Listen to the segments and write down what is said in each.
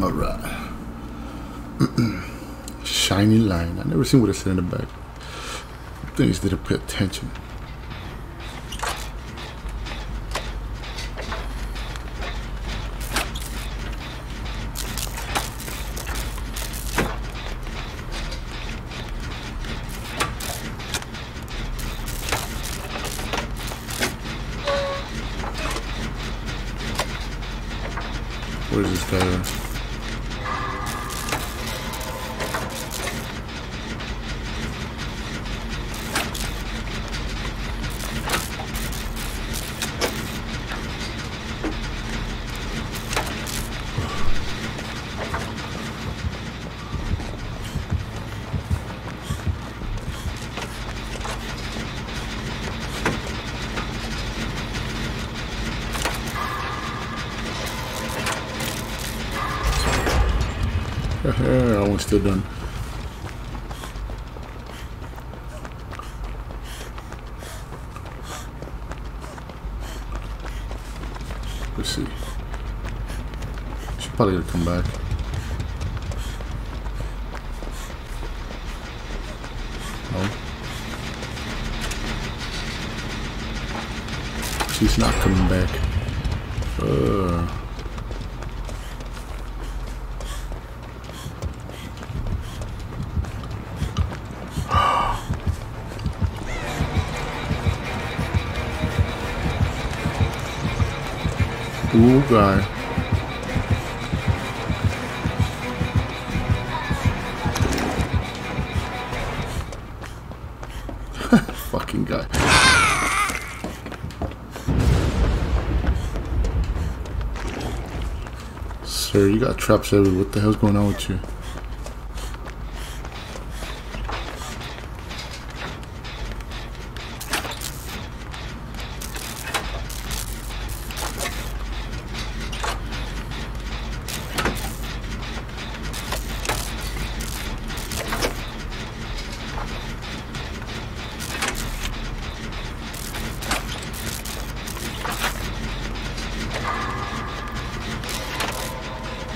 Alright. Shiny line. I never seen what it said in the back. Things didn't pay attention. Where's this guy? Still done. Let's see. She's probably gonna come back. No. She's not coming back. Uh. Ooh, guy. Fucking guy. Sir, you got traps everywhere. What the hell's going on with you?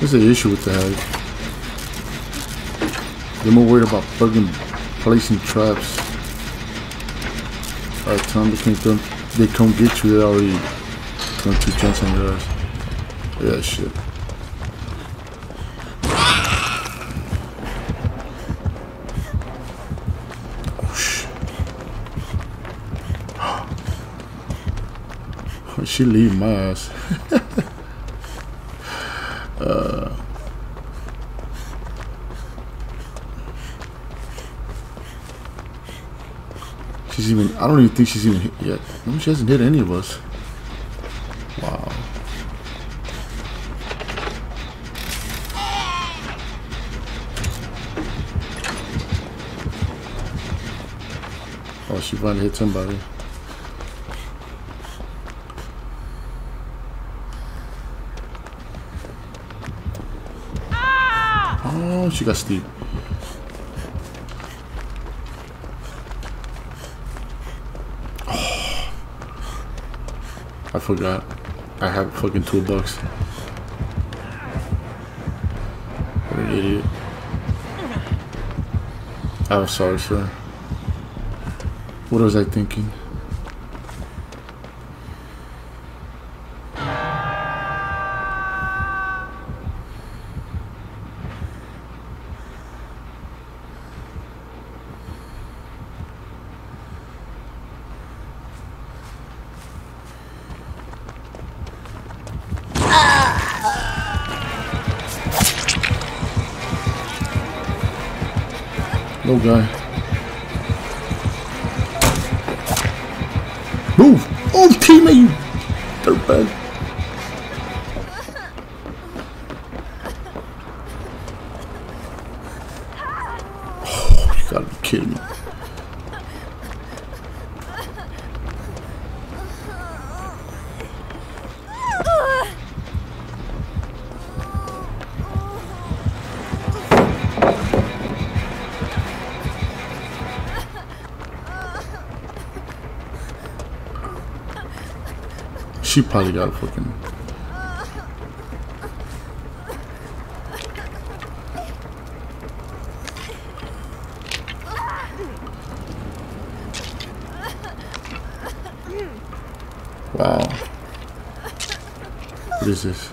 What's the issue with that? They're more worried about fucking placing traps. By the time they come, they come get you, they already done two jumps on your ass. Yeah, shit. Oh. She leave my ass. Uh, She's even, I don't even think she's even hit yet. No, she hasn't hit any of us. Wow. Oh, she finally hit somebody. Ah! Oh, she got steep. I forgot. I have fucking toolbox. What an idiot. I'm sorry, sir. What was I thinking? No guy. Move! Oh, teammate, you dirtbag. Oh, you gotta be kidding me. She probably got a fucking... Wow. What is this?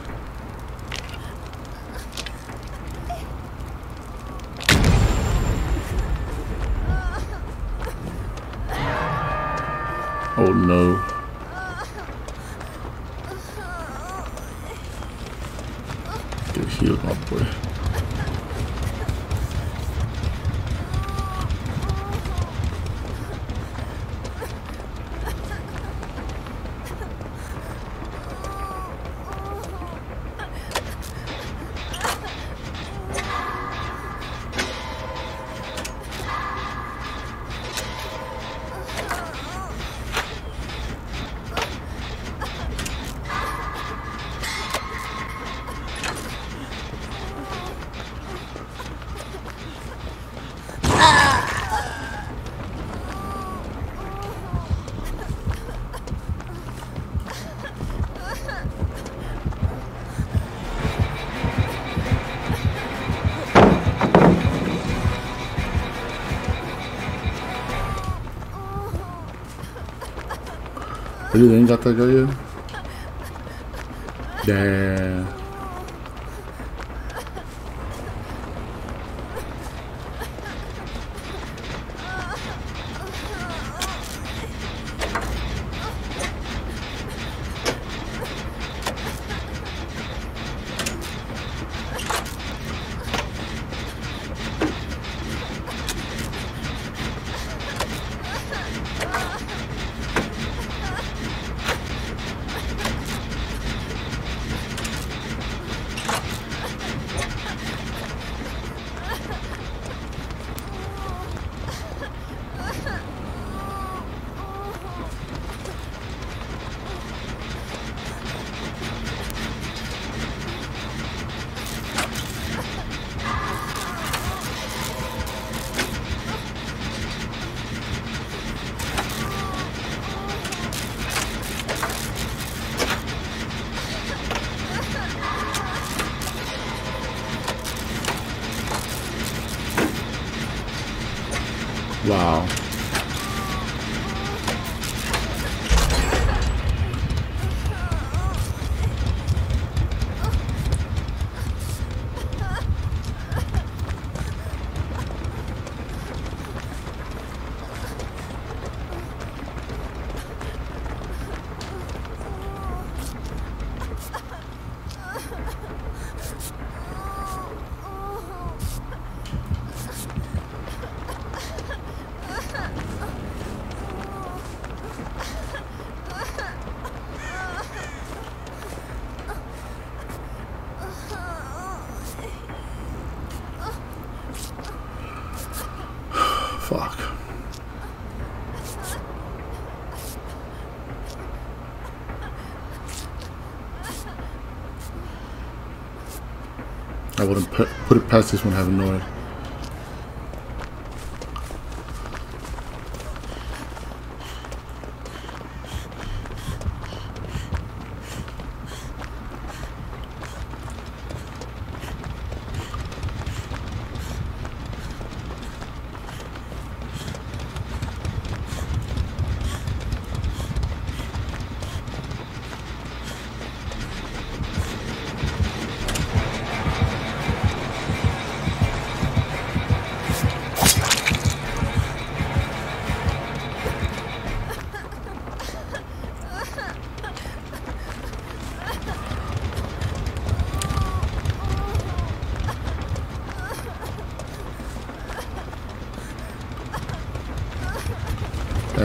Oh no. Healed, my boy. They ain't got that guy yet? Damn. I wouldn't put, put it past this one having no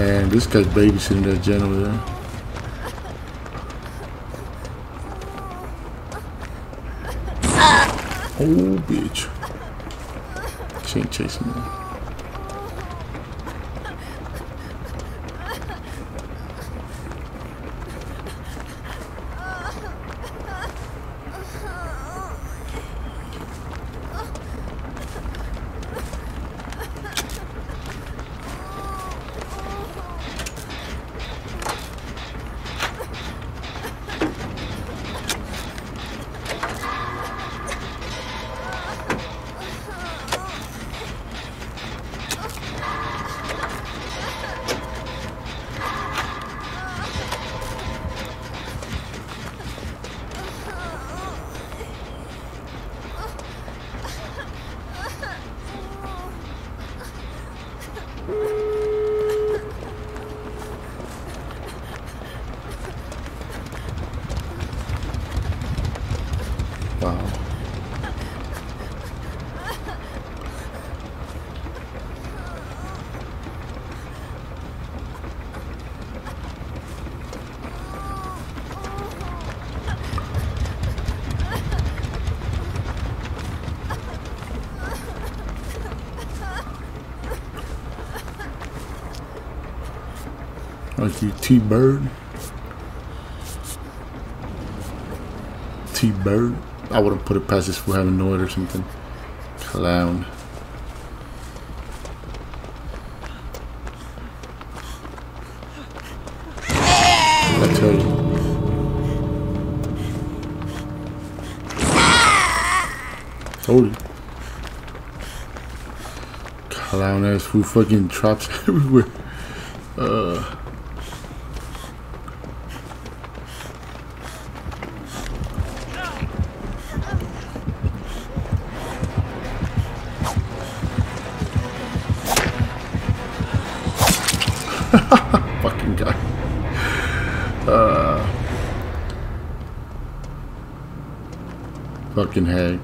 And this guy's babysitting that gen over there. Oh, bitch. She ain't chasing me. Wow. Like you T-Bird. T-Bird. I wouldn't put it past this for having NOED or something. Clown. I tell you. Told you. Clown ass who fucking traps everywhere. Uh fucking guy. Uh, fucking hag.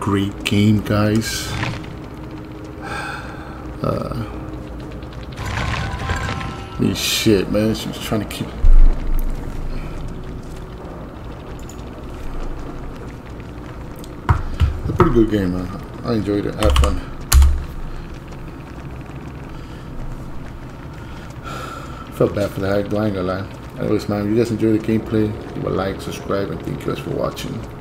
Great game, guys. Uh, shit, man. She's trying to keep pretty good game, man. I enjoyed it. Had fun. Felt bad for the but I ain't gonna lie. Anyways, man, if you guys enjoyed the gameplay, give a like, subscribe, and thank you guys for watching.